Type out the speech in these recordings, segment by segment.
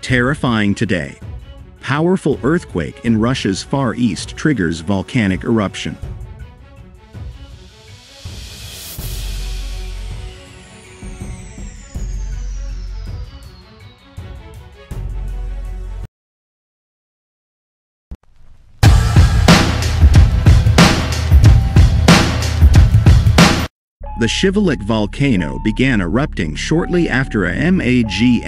Terrifying today. Powerful earthquake in Russia's Far East triggers volcanic eruption. The Shiveluch volcano began erupting shortly after a magnitude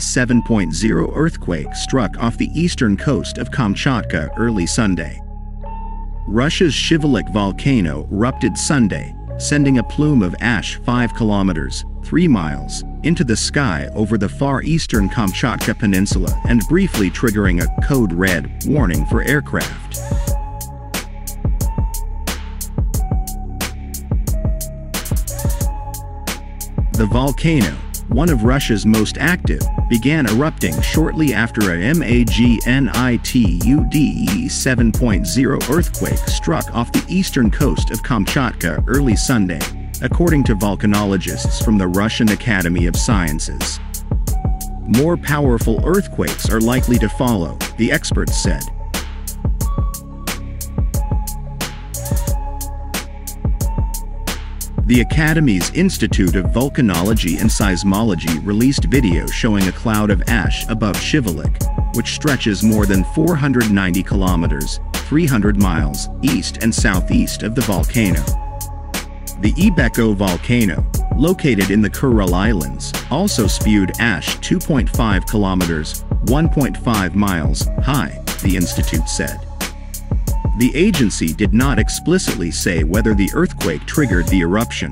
7.0 earthquake struck off the eastern coast of Kamchatka early Sunday. Russia's Shiveluch volcano erupted Sunday, sending a plume of ash 5 kilometers, 3 miles, into the sky over the far eastern Kamchatka Peninsula and briefly triggering a code red warning for aircraft. The volcano, one of Russia's most active, began erupting shortly after a magnitude 7.0 earthquake struck off the eastern coast of Kamchatka early Sunday, according to volcanologists from the Russian Academy of Sciences. More powerful earthquakes are likely to follow, the experts said. The Academy's Institute of Volcanology and Seismology released video showing a cloud of ash above Shiveluch, which stretches more than 490 kilometers, 300 miles, east and southeast of the volcano. The Ebeko volcano, located in the Kuril Islands, also spewed ash 2.5 kilometers, 1.5 miles, high, the institute said. The agency did not explicitly say whether the earthquake triggered the eruption.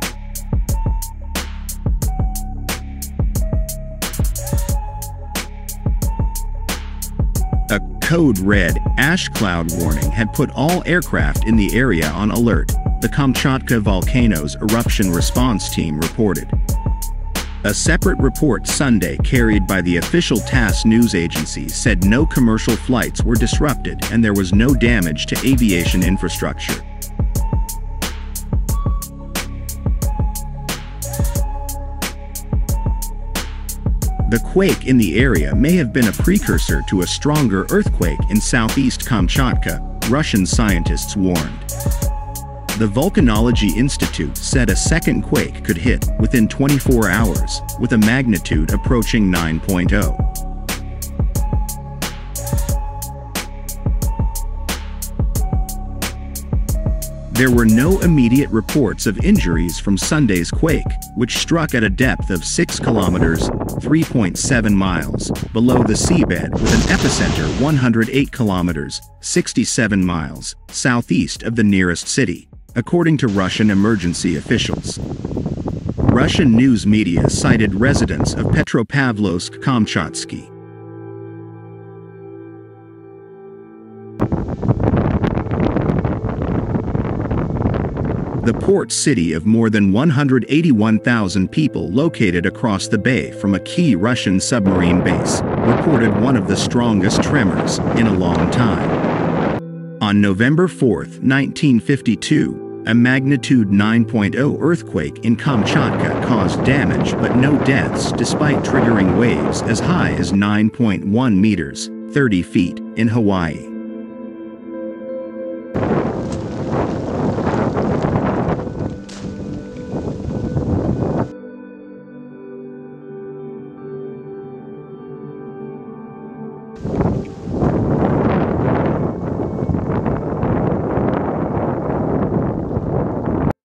A code red ash cloud warning had put all aircraft in the area on alert, the Kamchatka volcano's eruption response team reported. A separate report Sunday carried by the official TASS news agency said no commercial flights were disrupted and there was no damage to aviation infrastructure. The quake in the area may have been a precursor to a stronger earthquake in southeast Kamchatka, Russian scientists warned. The Volcanology Institute said a second quake could hit within 24 hours, with a magnitude approaching 9.0. There were no immediate reports of injuries from Sunday's quake, which struck at a depth of 6 kilometers, 3.7 miles, below the seabed with an epicenter 108 kilometers, 67 miles, southeast of the nearest city according to Russian emergency officials. Russian news media cited residents of Petropavlovsk-Kamchatsky. The port city of more than 181,000 people located across the bay from a key Russian submarine base, reported one of the strongest tremors in a long time. On November 4, 1952, a magnitude 9.0 earthquake in Kamchatka caused damage but no deaths despite triggering waves as high as 9.1 meters, 30 feet, in Hawaii.